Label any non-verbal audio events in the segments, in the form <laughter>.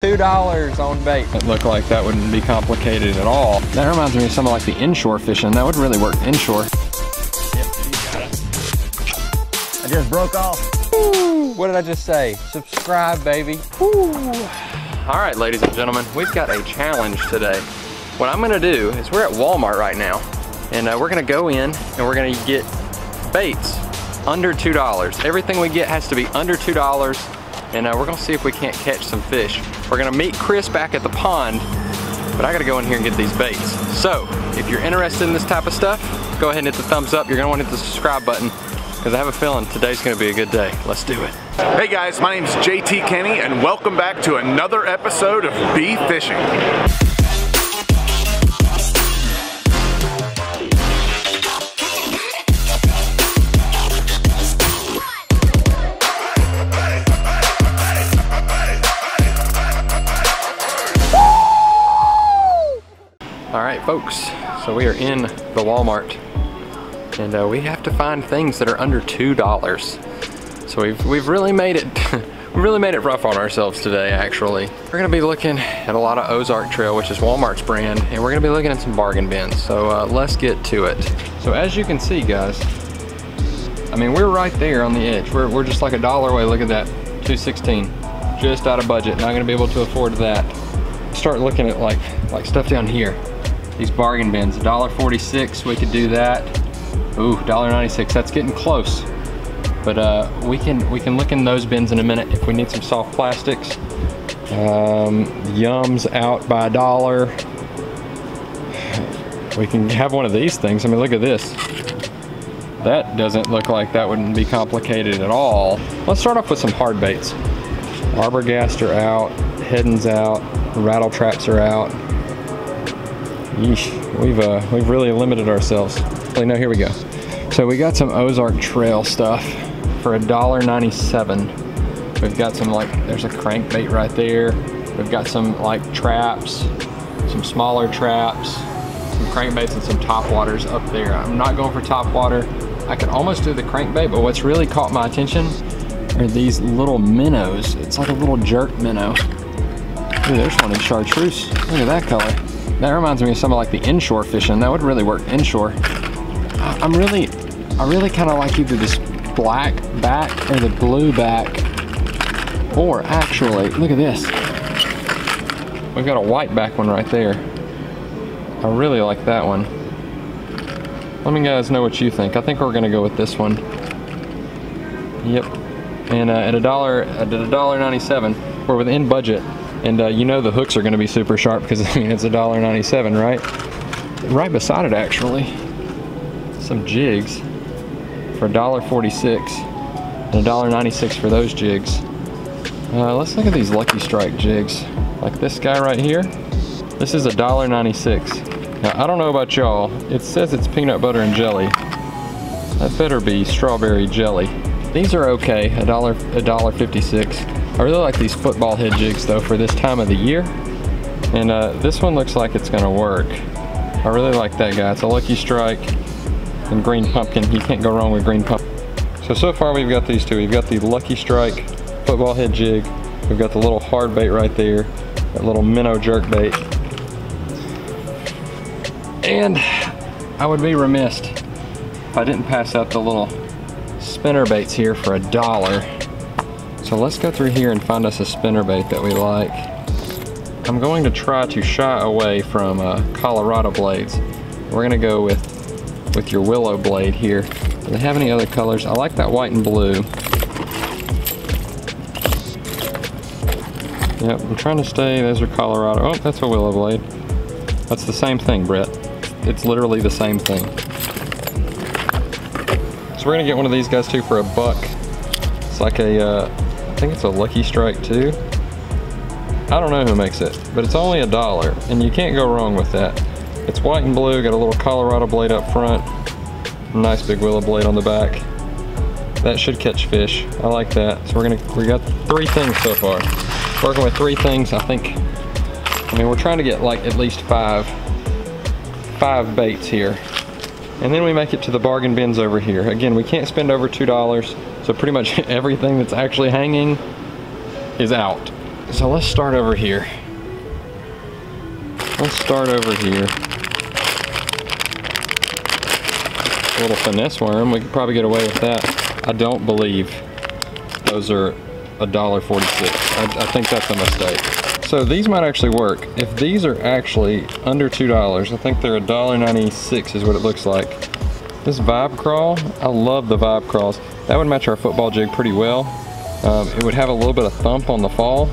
Two dollars on bait. It looked like that wouldn't be complicated at all. That reminds me of something like the inshore fishing. That would really work inshore. I just broke off. Woo, what did I just say? Subscribe, baby. Woo. All right, ladies and gentlemen, we've got a challenge today. What I'm gonna do is we're at Walmart right now, and uh, we're gonna go in and we're gonna get baits under $2. Everything we get has to be under $2 and uh, we're gonna see if we can't catch some fish. We're gonna meet Chris back at the pond, but I gotta go in here and get these baits. So, if you're interested in this type of stuff, go ahead and hit the thumbs up. You're gonna wanna hit the subscribe button, because I have a feeling today's gonna be a good day. Let's do it. Hey guys, my name is JT Kenny, and welcome back to another episode of B Fishing. Folks, so we are in the Walmart and uh, we have to find things that are under $2. So we've, we've really made it, <laughs> we really made it rough on ourselves today, actually. We're gonna be looking at a lot of Ozark Trail, which is Walmart's brand, and we're gonna be looking at some bargain bins. So uh, let's get to it. So as you can see, guys, I mean, we're right there on the edge. We're, we're just like a dollar away. Look at that, 216. Just out of budget, not gonna be able to afford that. Start looking at like, like stuff down here these bargain bins. $1.46, we could do that. Ooh, $1.96, that's getting close. But uh, we can we can look in those bins in a minute if we need some soft plastics. Um, Yums out by a dollar. We can have one of these things. I mean, look at this. That doesn't look like that wouldn't be complicated at all. Let's start off with some hard baits. Arbogast are out, Heddon's out, rattle traps are out. Yeesh, we've uh, we've really limited ourselves. No, here we go. So we got some Ozark Trail stuff for $1.97. We've got some like, there's a crankbait right there. We've got some like traps, some smaller traps, some crankbaits and some top waters up there. I'm not going for top water. I could almost do the crankbait, but what's really caught my attention are these little minnows. It's like a little jerk minnow. Ooh, there's one in chartreuse. Look at that color. That reminds me of something like the inshore fishing. That would really work inshore. I'm really, I really kind of like either this black back or the blue back. Or actually, look at this. We've got a white back one right there. I really like that one. Let me guys know what you think. I think we're gonna go with this one. Yep. And uh, at a dollar, at a dollar ninety-seven, we're within budget. And uh, you know the hooks are going to be super sharp because <laughs> I mean it's ninety-seven, right? Right beside it actually, some jigs for a dollar forty-six and a dollar ninety-six for those jigs. Uh, let's look at these Lucky Strike jigs. Like this guy right here, this is a dollar ninety-six. Now I don't know about y'all, it says it's peanut butter and jelly. That better be strawberry jelly. These are okay, A dollar, a dollar fifty-six. I really like these football head jigs though for this time of the year. And uh, this one looks like it's gonna work. I really like that guy. It's a Lucky Strike and Green Pumpkin. You can't go wrong with Green Pumpkin. So, so far we've got these two. We've got the Lucky Strike football head jig. We've got the little hard bait right there. That little minnow jerk bait. And I would be remiss if I didn't pass out the little spinner baits here for a dollar. So let's go through here and find us a spinner bait that we like. I'm going to try to shy away from uh, Colorado blades. We're gonna go with, with your willow blade here. Do they have any other colors? I like that white and blue. Yep, I'm trying to stay, those are Colorado. Oh, that's a willow blade. That's the same thing, Brett. It's literally the same thing. So we're gonna get one of these guys too for a buck. It's like a, uh, think it's a Lucky Strike too. I don't know who makes it, but it's only a dollar, and you can't go wrong with that. It's white and blue, got a little Colorado blade up front, nice big willow blade on the back. That should catch fish. I like that. So we're gonna, we got three things so far. Working with three things, I think, I mean, we're trying to get like at least five, five baits here. And then we make it to the bargain bins over here. Again, we can't spend over $2, so pretty much <laughs> everything that's actually hanging is out. so let's start over here. Let's start over here. A little finesse worm, we could probably get away with that. I don't believe those are a dollar forty-six. I, I think that's a mistake. So these might actually work. If these are actually under two dollars, I think they're a dollar ninety-six is what it looks like. This vibe crawl, I love the vibe crawls. That would match our football jig pretty well. Um, it would have a little bit of thump on the fall,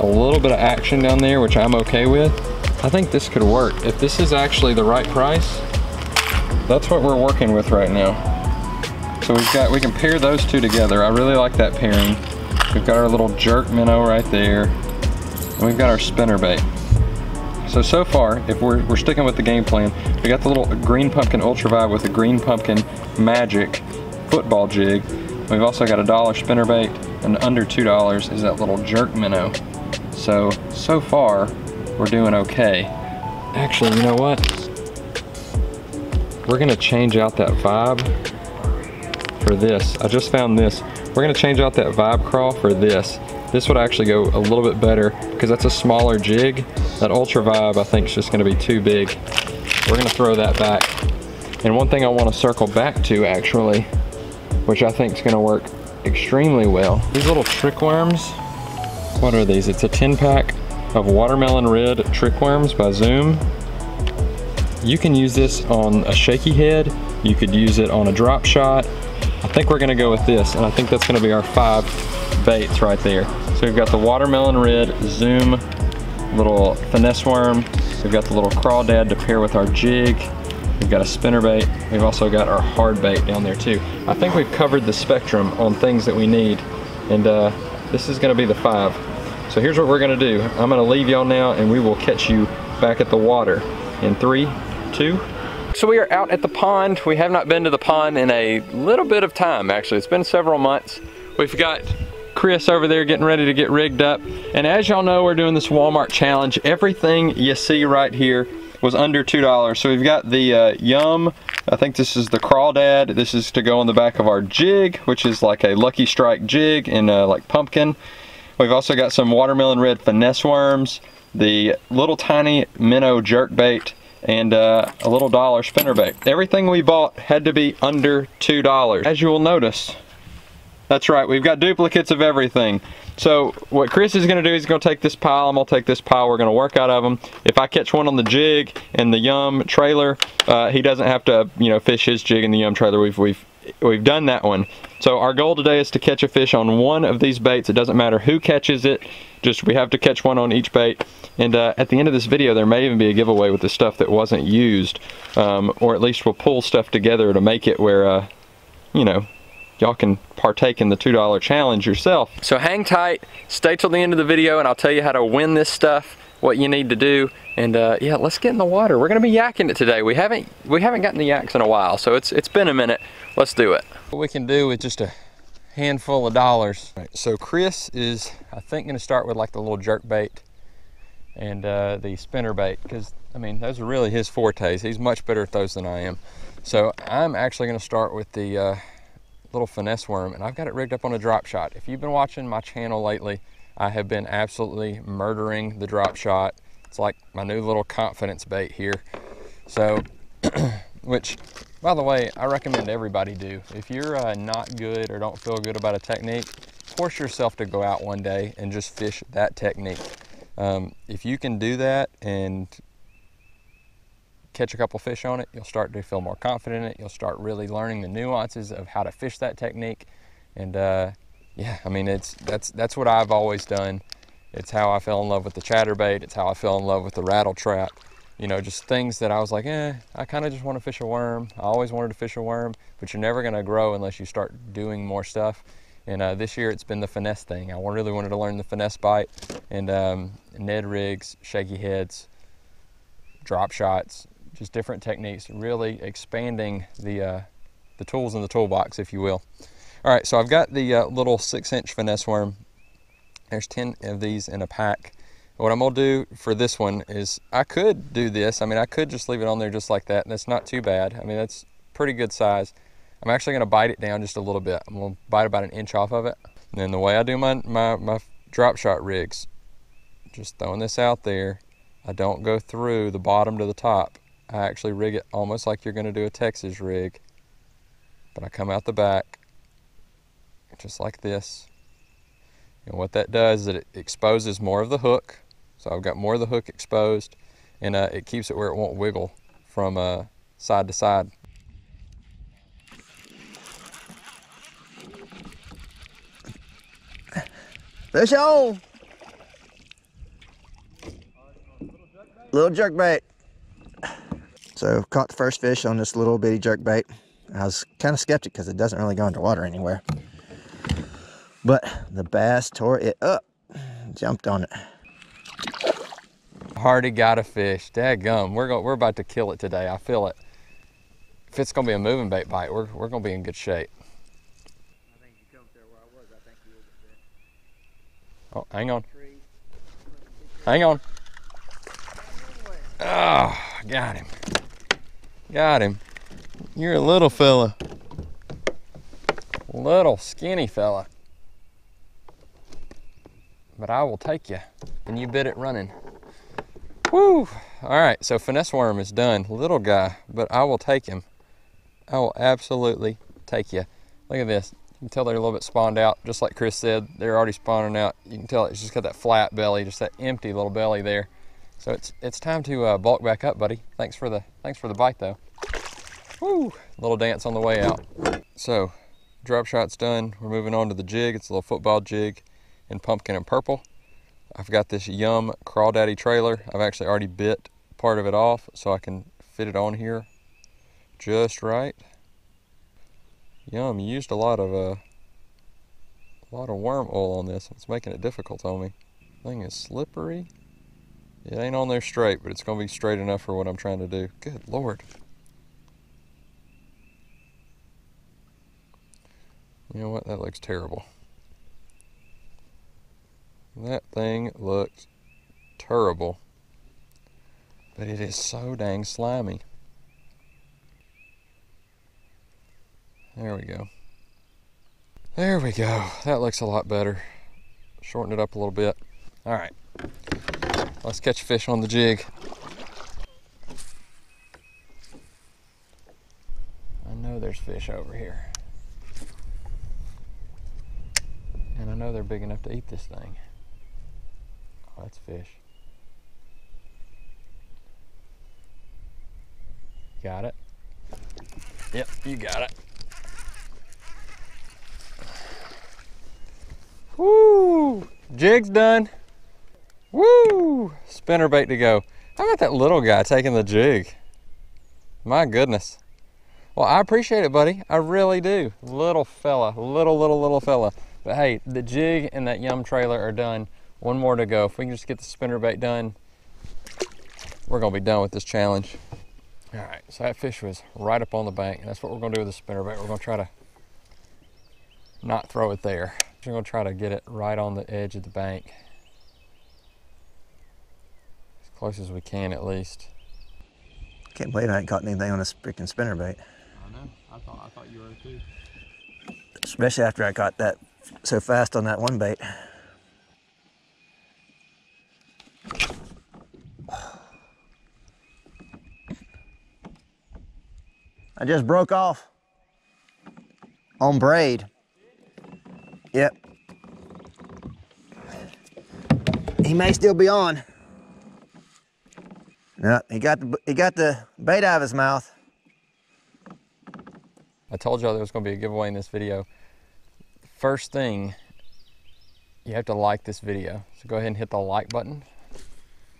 a little bit of action down there, which I'm okay with. I think this could work. If this is actually the right price, that's what we're working with right now. So we've got, we can pair those two together. I really like that pairing. We've got our little jerk minnow right there. And we've got our spinner bait. So, so far, if we're, we're sticking with the game plan, we got the little green pumpkin ultra vibe with a green pumpkin magic football jig. We've also got a dollar spinner bait and under $2 is that little jerk minnow. So, so far, we're doing okay. Actually, you know what? We're gonna change out that vibe for this. I just found this. We're gonna change out that vibe crawl for this. This would actually go a little bit better because that's a smaller jig. That ultra vibe I think is just gonna be too big. We're gonna throw that back. And one thing I wanna circle back to actually, which I think is gonna work extremely well. These little trick worms, what are these? It's a 10 pack of watermelon red trick worms by Zoom. You can use this on a shaky head. You could use it on a drop shot. I think we're gonna go with this, and I think that's gonna be our five baits right there. So we've got the watermelon red Zoom little finesse worm. We've got the little crawdad to pair with our jig. We've got a spinner bait. We've also got our hard bait down there too. I think we've covered the spectrum on things that we need. And uh, this is gonna be the five. So here's what we're gonna do. I'm gonna leave y'all now and we will catch you back at the water in three, two. So we are out at the pond. We have not been to the pond in a little bit of time actually. It's been several months. We've got Chris over there getting ready to get rigged up. And as y'all know, we're doing this Walmart challenge. Everything you see right here was under $2. So we've got the uh, Yum, I think this is the Crawdad. This is to go on the back of our jig, which is like a Lucky Strike jig in uh, like pumpkin. We've also got some watermelon red finesse worms, the little tiny minnow jerk bait, and uh, a little dollar spinner bait. Everything we bought had to be under $2. As you will notice, that's right, we've got duplicates of everything. So what Chris is gonna do, he's gonna take this pile, I'm gonna take this pile, we're gonna work out of them. If I catch one on the jig and the Yum trailer, uh, he doesn't have to, you know, fish his jig in the Yum trailer. We've, we've, we've done that one. So our goal today is to catch a fish on one of these baits. It doesn't matter who catches it, just we have to catch one on each bait. And uh, at the end of this video, there may even be a giveaway with the stuff that wasn't used, um, or at least we'll pull stuff together to make it where, uh, you know, y'all can partake in the $2 challenge yourself. So hang tight, stay till the end of the video and I'll tell you how to win this stuff, what you need to do. And uh, yeah, let's get in the water. We're gonna be yakking it today. We haven't we haven't gotten the yaks in a while, so it's it's been a minute. Let's do it. What we can do with just a handful of dollars. Right, so Chris is, I think, gonna start with like the little jerk bait and uh, the spinner bait, because I mean, those are really his fortes. He's much better at those than I am. So I'm actually gonna start with the uh, little finesse worm and I've got it rigged up on a drop shot. If you've been watching my channel lately, I have been absolutely murdering the drop shot. It's like my new little confidence bait here. So, <clears throat> which by the way, I recommend everybody do. If you're uh, not good or don't feel good about a technique, force yourself to go out one day and just fish that technique. Um, if you can do that and catch a couple fish on it, you'll start to feel more confident in it. You'll start really learning the nuances of how to fish that technique. And uh, yeah, I mean, it's that's that's what I've always done. It's how I fell in love with the chatterbait. It's how I fell in love with the rattle trap. You know, just things that I was like, eh, I kind of just want to fish a worm. I always wanted to fish a worm, but you're never going to grow unless you start doing more stuff. And uh, this year it's been the finesse thing. I really wanted to learn the finesse bite and um, Ned rigs, shaky heads, drop shots, just different techniques, really expanding the, uh, the tools in the toolbox, if you will. All right, so I've got the uh, little six inch finesse worm. There's 10 of these in a pack. What I'm gonna do for this one is I could do this. I mean, I could just leave it on there just like that. That's not too bad. I mean, that's pretty good size. I'm actually gonna bite it down just a little bit. I'm gonna bite about an inch off of it. And then the way I do my, my, my drop shot rigs just throwing this out there. I don't go through the bottom to the top. I actually rig it almost like you're going to do a Texas rig. But I come out the back just like this. And what that does is it exposes more of the hook. So I've got more of the hook exposed and uh, it keeps it where it won't wiggle from uh, side to side. Fish on. Little jerk bait. So caught the first fish on this little bitty jerk bait. I was kind of skeptic because it doesn't really go underwater anywhere. But the bass tore it up. Jumped on it. Hardy got a fish. Dadgum. We're go, we're about to kill it today. I feel it. If it's gonna be a moving bait bite, we're we're gonna be in good shape. Oh, hang on. Hang on. Oh, got him. Got him. You're a little fella. Little skinny fella. But I will take you. And you bit it running. Woo! All right, so finesse worm is done. Little guy, but I will take him. I will absolutely take you. Look at this. You can tell they're a little bit spawned out, just like Chris said. They're already spawning out. You can tell it's just got that flat belly, just that empty little belly there. So it's it's time to uh, bulk back up, buddy. Thanks for the thanks for the bite though. Woo! Little dance on the way out. So, drop shot's done. We're moving on to the jig. It's a little football jig in pumpkin and purple. I've got this Yum Crawdaddy trailer. I've actually already bit part of it off so I can fit it on here just right. Yum used a lot of uh, a lot of worm oil on this. It's making it difficult on me. Thing is slippery. It ain't on there straight, but it's gonna be straight enough for what I'm trying to do. Good lord. You know what? That looks terrible. That thing looks terrible. But it is so dang slimy. There we go. There we go. That looks a lot better. Shorten it up a little bit. All right. Let's catch a fish on the jig. I know there's fish over here. And I know they're big enough to eat this thing. Oh, that's fish. Got it? Yep, you got it. Woo! Jig's done. Woo! Spinner bait to go. How about that little guy taking the jig? My goodness. Well, I appreciate it, buddy. I really do. Little fella, little, little, little fella. But hey, the jig and that yum trailer are done. One more to go. If we can just get the spinner bait done, we're gonna be done with this challenge. All right, so that fish was right up on the bank. That's what we're gonna do with the spinner bait. We're gonna try to not throw it there. We're gonna try to get it right on the edge of the bank. As close as we can at least. Can't believe I ain't caught anything on this freaking spinner bait. I know. I thought I thought you were too. Especially after I caught that so fast on that one bait. I just broke off on braid. Yep. He may still be on. Yeah, he got the he got the bait out of his mouth. I told y'all there was going to be a giveaway in this video. First thing, you have to like this video. So go ahead and hit the like button.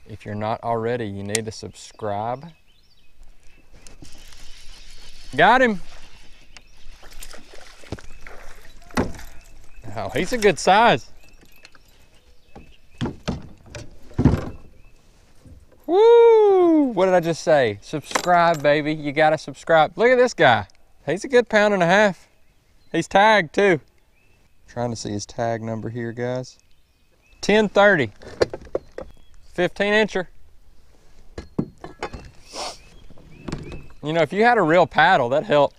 If you're not already, you need to subscribe. Got him. Oh, he's a good size. Woo! What did I just say? Subscribe, baby. You gotta subscribe. Look at this guy. He's a good pound and a half. He's tagged too. Trying to see his tag number here, guys. 1030. 15 incher. You know, if you had a real paddle, that'd help.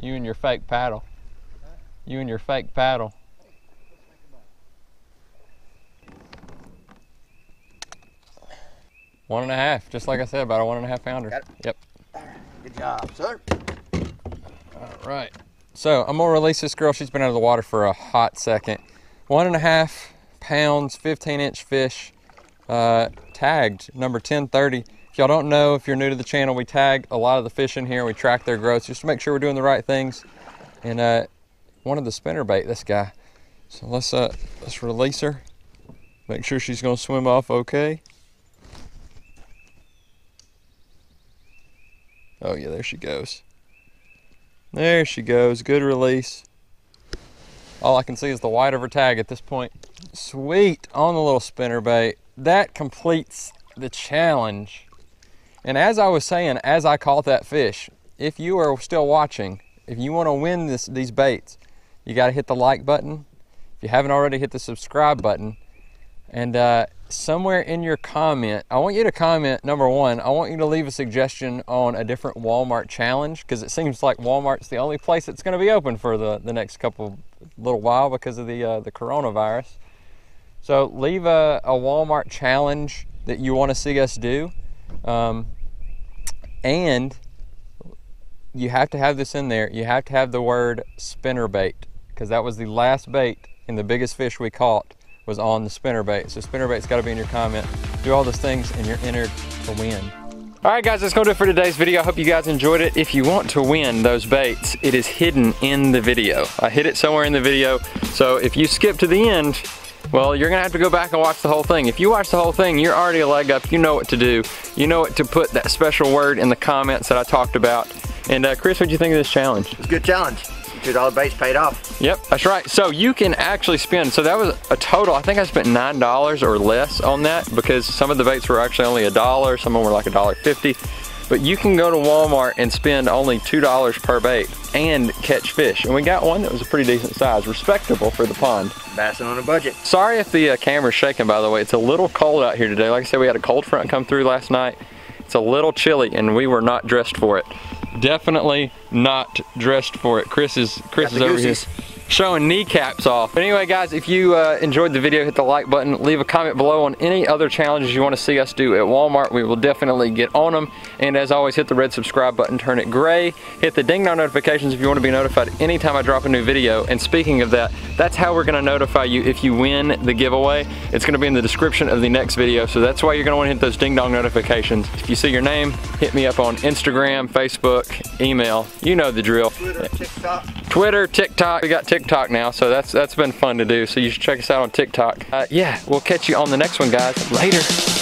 You and your fake paddle. You and your fake paddle. One and a half, just like I said, about a one and a half pounder. Yep. Good job, sir. All right. So I'm gonna release this girl. She's been out of the water for a hot second. One and a half pounds, 15 inch fish, uh, tagged number 1030. If y'all don't know, if you're new to the channel, we tag a lot of the fish in here. We track their growth just to make sure we're doing the right things. And uh, one of the spinner bait, this guy. So let's uh, let's release her. Make sure she's gonna swim off okay. Oh yeah, there she goes. There she goes. Good release. All I can see is the white of her tag at this point. Sweet on the little spinner bait. That completes the challenge. And as I was saying, as I caught that fish, if you are still watching, if you want to win this, these baits, you got to hit the like button. If you haven't already, hit the subscribe button. And uh, somewhere in your comment, I want you to comment number one, I want you to leave a suggestion on a different Walmart challenge because it seems like Walmart's the only place that's going to be open for the, the next couple little while because of the, uh, the coronavirus. So leave a, a Walmart challenge that you want to see us do. Um, and you have to have this in there. You have to have the word spinner bait because that was the last bait and the biggest fish we caught was on the spinner bait. So spinner bait's got to be in your comment. Do all those things and you're entered to win. All right, guys, that's gonna do it for today's video. I hope you guys enjoyed it. If you want to win those baits, it is hidden in the video. I hid it somewhere in the video. So if you skip to the end, well, you're gonna have to go back and watch the whole thing. If you watch the whole thing, you're already a leg up. You know what to do. You know what to put that special word in the comments that I talked about. And uh, Chris, what do you think of this challenge? It's a good challenge. Two dollar baits paid off. Yep, that's right. So you can actually spend, so that was a total, I think I spent $9 or less on that because some of the baits were actually only a dollar, some of them were like a dollar fifty. But you can go to Walmart and spend only $2 per bait and catch fish. And we got one that was a pretty decent size, respectable for the pond. Bassing on a budget. Sorry if the uh, camera's shaking by the way. It's a little cold out here today. Like I said, we had a cold front come through last night. It's a little chilly and we were not dressed for it. Definitely not dressed for it. Chris is Chris Got is over here. Showing kneecaps off. But anyway, guys, if you uh, enjoyed the video, hit the like button. Leave a comment below on any other challenges you want to see us do at Walmart. We will definitely get on them. And as always, hit the red subscribe button, turn it gray. Hit the ding dong notifications if you want to be notified anytime I drop a new video. And speaking of that, that's how we're going to notify you if you win the giveaway. It's going to be in the description of the next video. So that's why you're going to want to hit those ding dong notifications. If you see your name, hit me up on Instagram, Facebook, email. You know the drill. Twitter, TikTok. Twitter, TikTok. We got TikTok now, so that's that's been fun to do. So you should check us out on TikTok. Uh, yeah, we'll catch you on the next one, guys. Later.